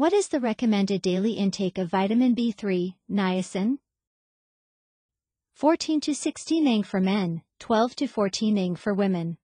What is the recommended daily intake of vitamin B3, niacin? 14 to 16 mg for men, 12 to 14 mg for women.